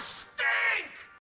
monster!